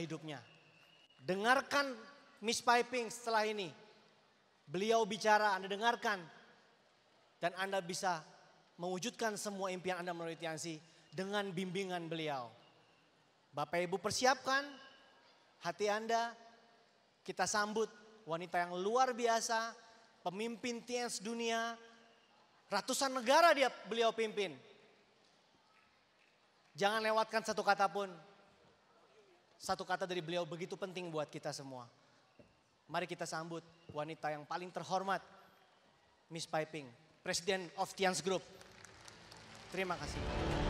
hidupnya. Dengarkan Miss Piping setelah ini. Beliau bicara, Anda dengarkan. Dan Anda bisa mewujudkan semua impian Anda melalui Tiansi dengan bimbingan beliau. Bapak Ibu persiapkan hati Anda. Kita sambut wanita yang luar biasa, pemimpin Tians dunia, ratusan negara dia beliau pimpin. Jangan lewatkan satu kata pun. Satu kata dari beliau begitu penting buat kita semua. Mari kita sambut wanita yang paling terhormat, Miss Piping, Presiden of Tians Group. Terima kasih.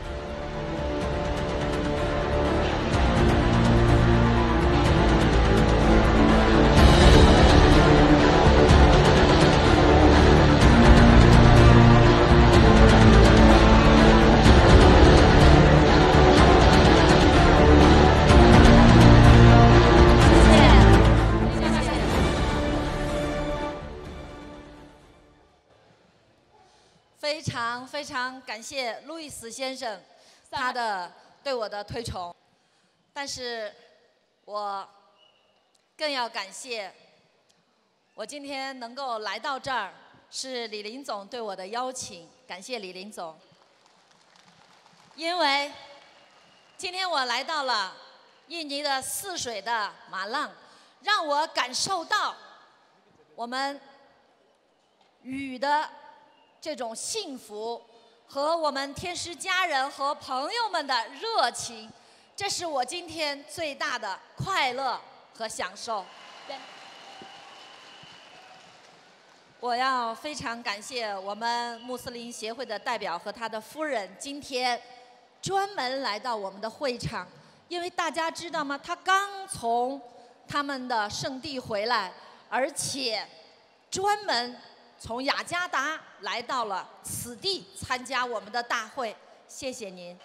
非常非常感谢路易斯先生他的对我的推崇，但是我更要感谢我今天能够来到这儿，是李林总对我的邀请，感谢李林总，因为今天我来到了印尼的泗水的马浪，让我感受到我们雨的。这种幸福和我们天师家人和朋友们的热情，这是我今天最大的快乐和享受。我要非常感谢我们穆斯林协会的代表和他的夫人，今天专门来到我们的会场，因为大家知道吗？他刚从他们的圣地回来，而且专门。从雅加达来到了此地参加我们的大会，谢谢您。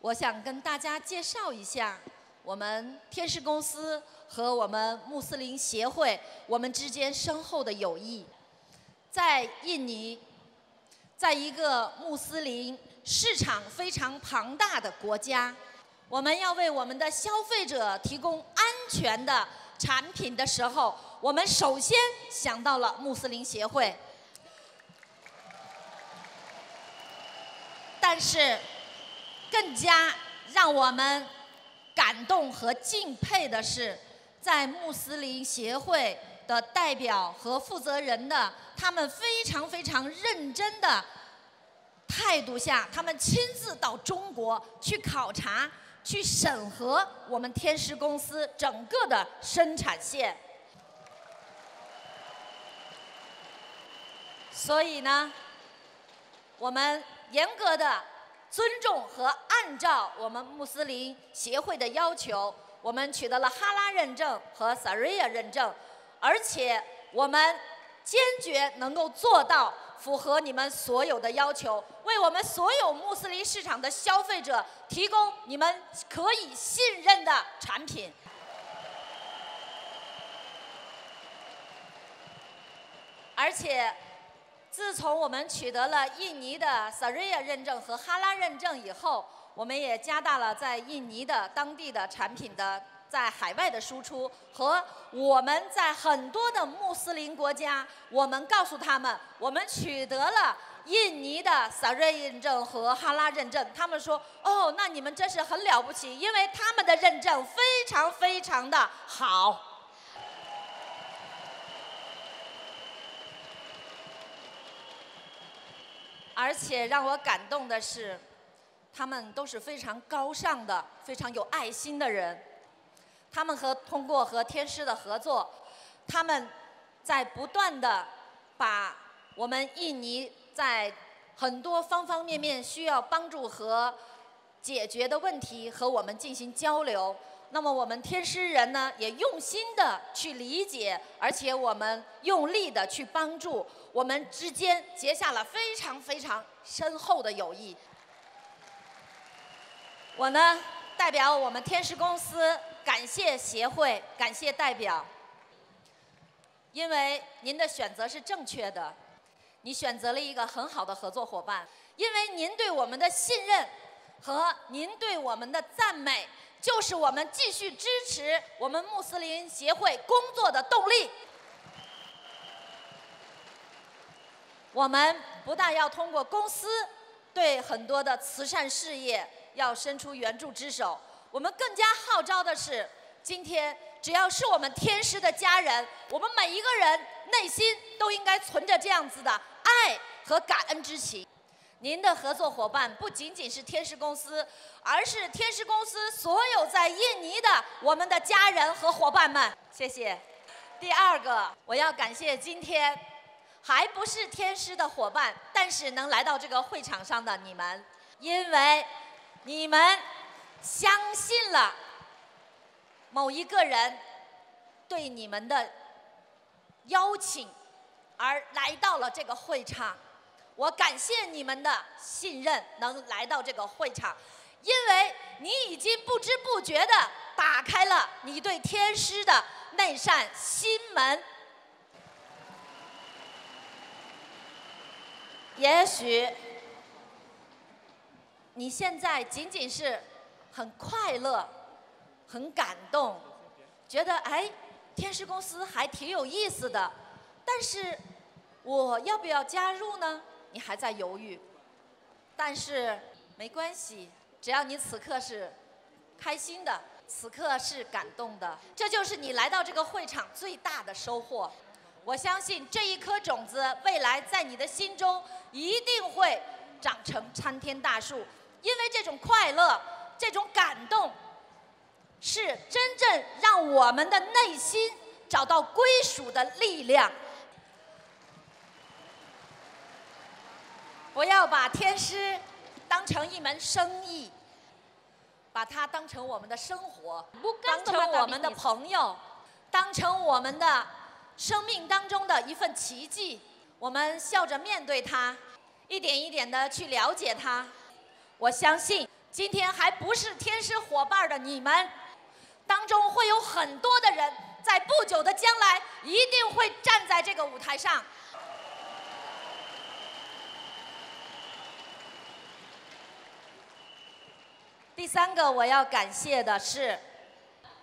我想跟大家介绍一下我们天使公司和我们穆斯林协会我们之间深厚的友谊。在印尼，在一个穆斯林市场非常庞大的国家。我们要为我们的消费者提供安全的产品的时候，我们首先想到了穆斯林协会。但是，更加让我们感动和敬佩的是，在穆斯林协会的代表和负责人的他们非常非常认真的态度下，他们亲自到中国去考察。去审核我们天狮公司整个的生产线，所以呢，我们严格的尊重和按照我们穆斯林协会的要求，我们取得了哈拉认证和萨瑞亚认证，而且我们坚决能够做到。符合你们所有的要求，为我们所有穆斯林市场的消费者提供你们可以信任的产品。而且，自从我们取得了印尼的 Saria 认证和哈拉认证以后，我们也加大了在印尼的当地的产品的。在海外的输出和我们在很多的穆斯林国家，我们告诉他们，我们取得了印尼的萨瑞认证和哈拉认证。他们说：“哦，那你们真是很了不起，因为他们的认证非常非常的好。”而且让我感动的是，他们都是非常高尚的、非常有爱心的人。他们和通过和天狮的合作，他们在不断的把我们印尼在很多方方面面需要帮助和解决的问题和我们进行交流。那么我们天狮人呢，也用心的去理解，而且我们用力的去帮助，我们之间结下了非常非常深厚的友谊。我呢，代表我们天狮公司。感谢协会，感谢代表，因为您的选择是正确的。你选择了一个很好的合作伙伴，因为您对我们的信任和您对我们的赞美，就是我们继续支持我们穆斯林协会工作的动力。我们不但要通过公司对很多的慈善事业要伸出援助之手，我们更加号召的是，今天只要是我们天师的家人，我们每一个人内心都应该存着这样子的爱和感恩之情。您的合作伙伴不仅仅是天师公司，而是天师公司所有在印尼的我们的家人和伙伴们。谢谢。第二个，我要感谢今天。还不是天师的伙伴，但是能来到这个会场上的你们，因为你们相信了某一个人对你们的邀请，而来到了这个会场。我感谢你们的信任，能来到这个会场，因为你已经不知不觉的打开了你对天师的那扇心门。也许你现在仅仅是很快乐、很感动，觉得哎，天使公司还挺有意思的。但是我要不要加入呢？你还在犹豫。但是没关系，只要你此刻是开心的，此刻是感动的，这就是你来到这个会场最大的收获。我相信这一颗种子，未来在你的心中一定会长成参天大树，因为这种快乐、这种感动，是真正让我们的内心找到归属的力量。不要把天师当成一门生意，把它当成我们的生活，当成我们的朋友，当成我们的。生命当中的一份奇迹，我们笑着面对它，一点一点的去了解它。我相信，今天还不是天使伙伴的你们，当中会有很多的人，在不久的将来一定会站在这个舞台上。第三个我要感谢的是，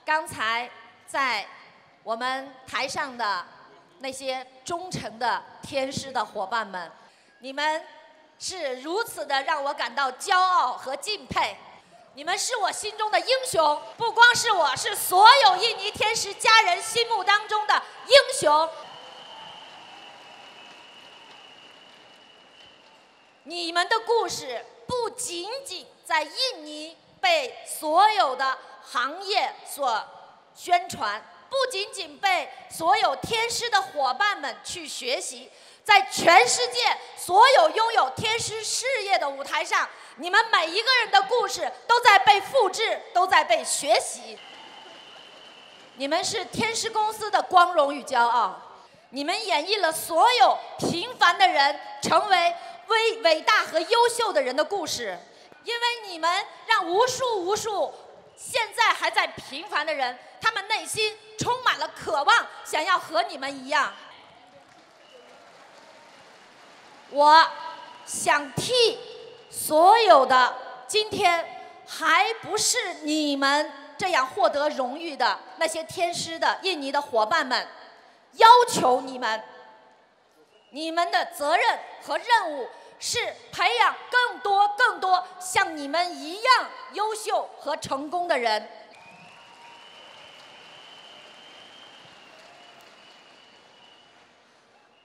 刚才在。我们台上的那些忠诚的天师的伙伴们，你们是如此的让我感到骄傲和敬佩。你们是我心中的英雄，不光是我，是所有印尼天师家人心目当中的英雄。你们的故事不仅仅在印尼被所有的行业所宣传。不仅仅被所有天师的伙伴们去学习，在全世界所有拥有天师事业的舞台上，你们每一个人的故事都在被复制，都在被学习。你们是天师公司的光荣与骄傲，你们演绎了所有平凡的人成为伟伟大和优秀的人的故事，因为你们让无数无数现在还在平凡的人。他们内心充满了渴望，想要和你们一样。我想替所有的今天还不是你们这样获得荣誉的那些天师的印尼的伙伴们，要求你们，你们的责任和任务是培养更多更多像你们一样优秀和成功的人。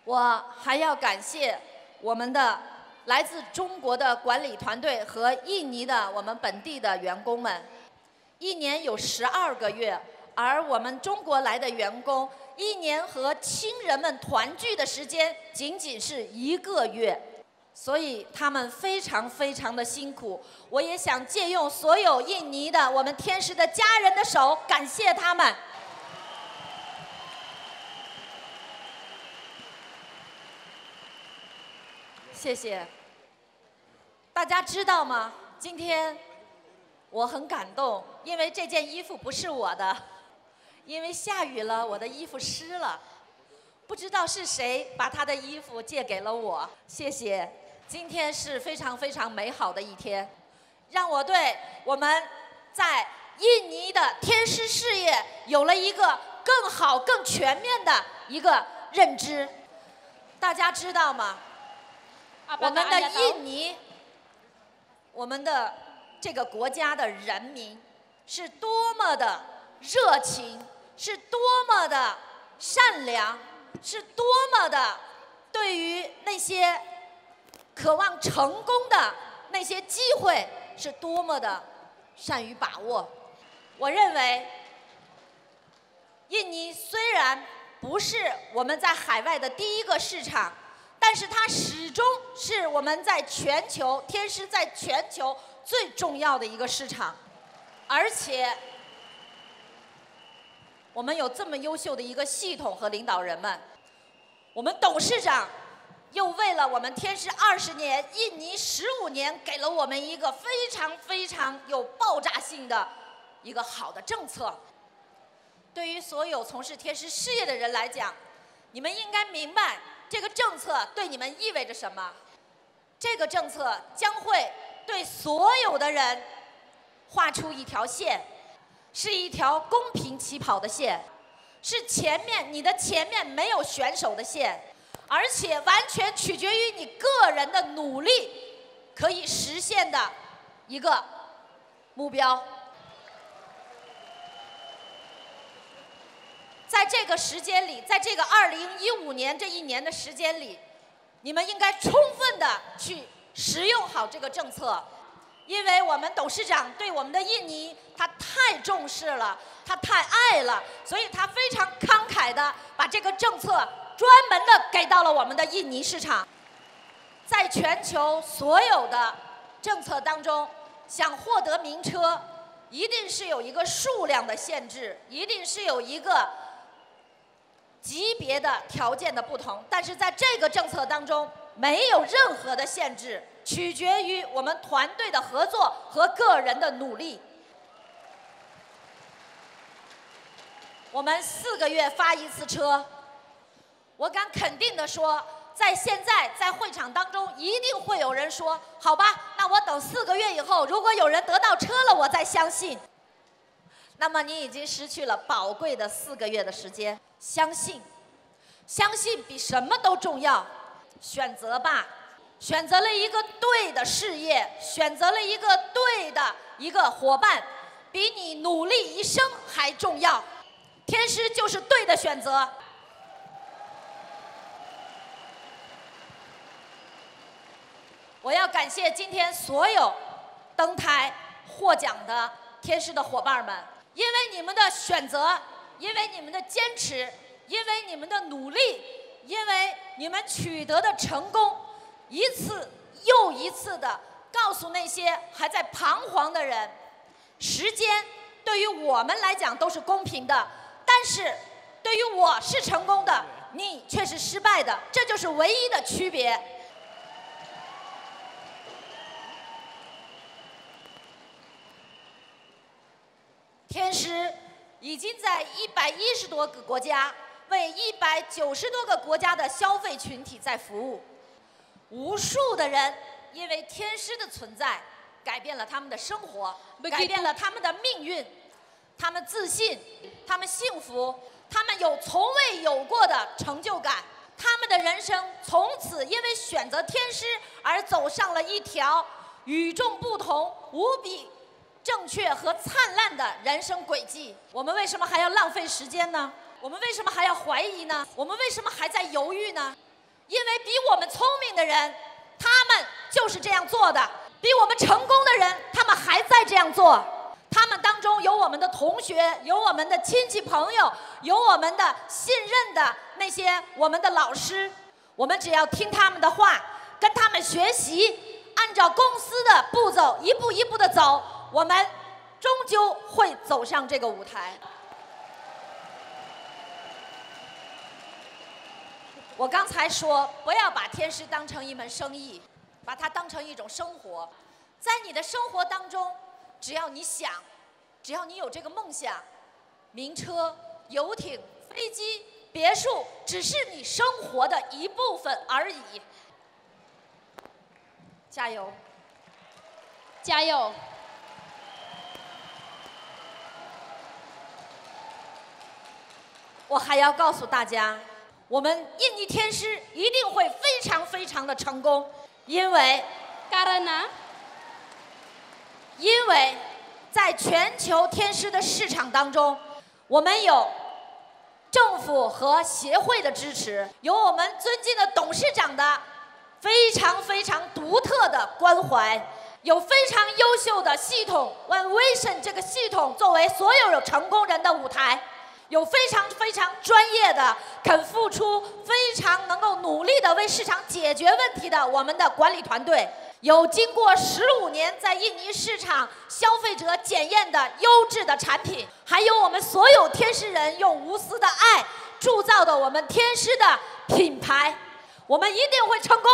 我还要感谢我们的来自中国的管理团队和印尼的我们本地的员工们。一年有十二个月，而我们中国来的员工一年和亲人们团聚的时间仅仅是一个月，所以他们非常非常的辛苦。我也想借用所有印尼的我们天使的家人的手，感谢他们。谢谢。大家知道吗？今天我很感动，因为这件衣服不是我的，因为下雨了，我的衣服湿了。不知道是谁把他的衣服借给了我，谢谢。今天是非常非常美好的一天，让我对我们在印尼的天师事业有了一个更好、更全面的一个认知。大家知道吗？我们的印尼，我们的这个国家的人民是多么的热情，是多么的善良，是多么的对于那些渴望成功的那些机会是多么的善于把握。我认为，印尼虽然不是我们在海外的第一个市场。但是它始终是我们在全球天师在全球最重要的一个市场，而且我们有这么优秀的一个系统和领导人们，我们董事长又为了我们天师二十年、印尼十五年，给了我们一个非常非常有爆炸性的一个好的政策。对于所有从事天师事业的人来讲，你们应该明白。这个政策对你们意味着什么？这个政策将会对所有的人画出一条线，是一条公平起跑的线，是前面你的前面没有选手的线，而且完全取决于你个人的努力可以实现的一个目标。在这个时间里，在这个二零一五年这一年的时间里，你们应该充分的去使用好这个政策，因为我们董事长对我们的印尼他太重视了，他太爱了，所以他非常慷慨的把这个政策专门的给到了我们的印尼市场。在全球所有的政策当中，想获得名车，一定是有一个数量的限制，一定是有一个。级别的条件的不同，但是在这个政策当中没有任何的限制，取决于我们团队的合作和个人的努力。我们四个月发一次车，我敢肯定的说，在现在在会场当中一定会有人说：“好吧，那我等四个月以后，如果有人得到车了，我再相信。”那么你已经失去了宝贵的四个月的时间。相信，相信比什么都重要。选择吧，选择了一个对的事业，选择了一个对的一个伙伴，比你努力一生还重要。天师就是对的选择。我要感谢今天所有登台获奖的天师的伙伴们，因为你们的选择。因为你们的坚持，因为你们的努力，因为你们取得的成功，一次又一次的告诉那些还在彷徨的人，时间对于我们来讲都是公平的，但是对于我是成功的，你却是失败的，这就是唯一的区别。天师。已经在一百一十多个国家为一百九十多个国家的消费群体在服务，无数的人因为天师的存在改变了他们的生活，改变了他们的命运，他们自信，他们幸福，他们有从未有过的成就感，他们的人生从此因为选择天师而走上了一条与众不同、无比。正确和灿烂的人生轨迹，我们为什么还要浪费时间呢？我们为什么还要怀疑呢？我们为什么还在犹豫呢？因为比我们聪明的人，他们就是这样做的；比我们成功的人，他们还在这样做。他们当中有我们的同学，有我们的亲戚朋友，有我们的信任的那些我们的老师。我们只要听他们的话，跟他们学习，按照公司的步骤一步一步的走。我们终究会走上这个舞台。我刚才说，不要把天师当成一门生意，把它当成一种生活。在你的生活当中，只要你想，只要你有这个梦想，名车、游艇、飞机别墅只是你生活的一部分而已。加油！加油！我还要告诉大家，我们印尼天师一定会非常非常的成功，因为 Karena 因为在全球天师的市场当中，我们有政府和协会的支持，有我们尊敬的董事长的非常非常独特的关怀，有非常优秀的系统 One Vision 这个系统作为所有有成功人的舞台。有非常非常专业的、肯付出、非常能够努力的为市场解决问题的我们的管理团队，有经过十五年在印尼市场消费者检验的优质的产品，还有我们所有天使人用无私的爱铸造的我们天师的品牌，我们一定会成功。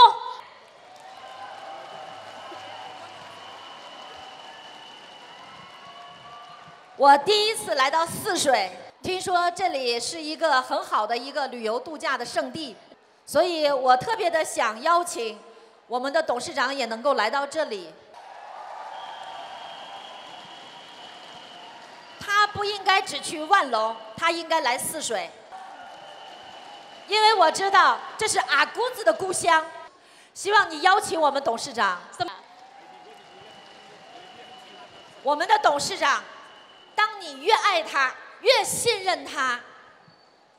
我第一次来到泗水，听说这里是一个很好的一个旅游度假的胜地，所以我特别的想邀请我们的董事长也能够来到这里。他不应该只去万隆，他应该来泗水，因为我知道这是阿姑子的故乡。希望你邀请我们董事长，我们的董事长，当你越爱他，越信任他，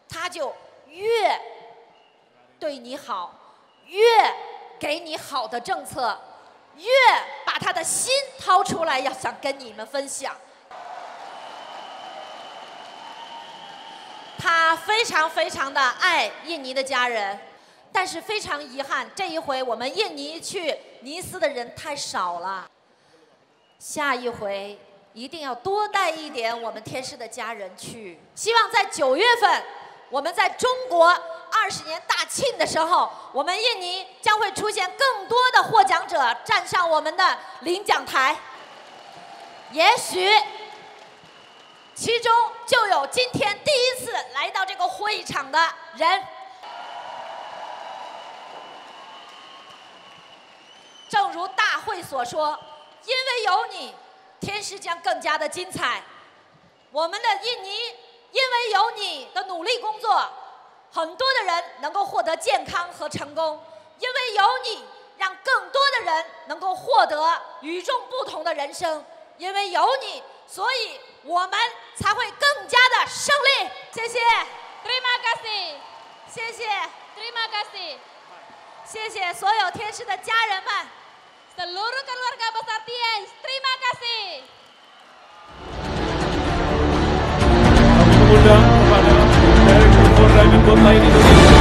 他就越对你好，越给你好的政策，越把他的心掏出来，要想跟你们分享。他非常非常的爱印尼的家人，但是非常遗憾，这一回我们印尼去尼斯的人太少了。下一回一定要多带一点我们天师的家人去。希望在九月份，我们在中国二十年大庆的时候，我们印尼将会出现更多的获奖者站上我们的领奖台。也许其中就有今天第一次来到这个会场的人。正如大会所说，因为有你，天师将更加的精彩。我们的印尼，因为有你的努力工作，很多的人能够获得健康和成功。因为有你，让更多的人能够获得与众不同的人生。因为有你，所以我们才会更加的胜利。谢谢，Terima kasih. 谢谢，Terima kasih. 谢谢所有天师的家人们。Seluruh keluarga besar Tiens, terima kasih. Kami mengundang kepada Indonesia